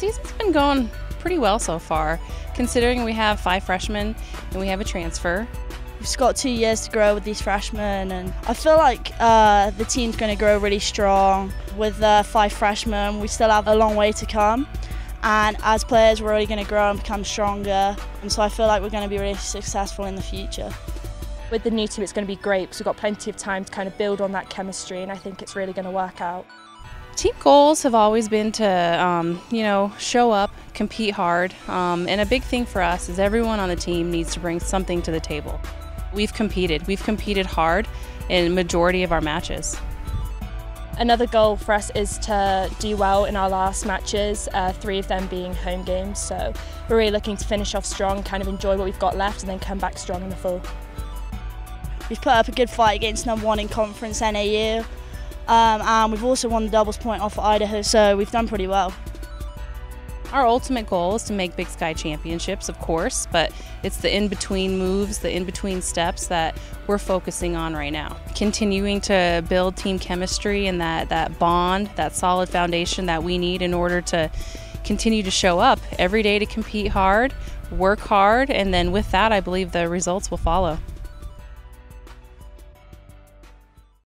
season's been going pretty well so far, considering we have five freshmen and we have a transfer. We've just got two years to grow with these freshmen, and I feel like uh, the team's going to grow really strong with uh, five freshmen. We still have a long way to come, and as players, we're really going to grow and become stronger. And so I feel like we're going to be really successful in the future. With the new team, it's going to be great because we've got plenty of time to kind of build on that chemistry, and I think it's really going to work out. Team goals have always been to, um, you know, show up, compete hard, um, and a big thing for us is everyone on the team needs to bring something to the table. We've competed. We've competed hard in majority of our matches. Another goal for us is to do well in our last matches, uh, three of them being home games. So we're really looking to finish off strong, kind of enjoy what we've got left, and then come back strong in the fall. We've put up a good fight against number one in conference NAU, um, and we've also won the doubles point off Idaho, so we've done pretty well. Our ultimate goal is to make Big Sky Championships, of course, but it's the in between moves, the in between steps that we're focusing on right now. Continuing to build team chemistry and that, that bond, that solid foundation that we need in order to continue to show up every day to compete hard, work hard, and then with that, I believe the results will follow.